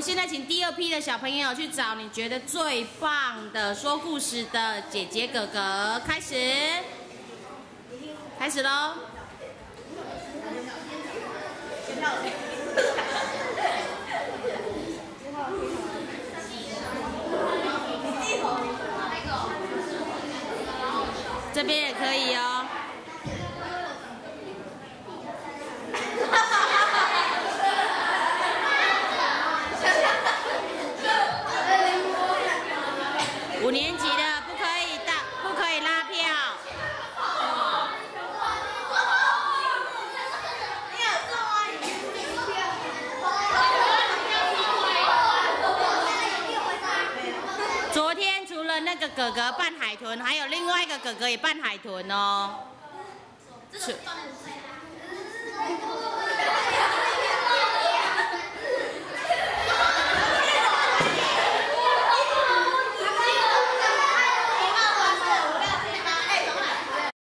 现在请第二批的小朋友去找你觉得最棒的说故事的姐姐哥哥，开始，开始喽。这边也可以哦。五年级的不可以大，不可以拉票。昨天除了那个哥哥扮海豚，还有另外一个哥哥也扮海豚哦。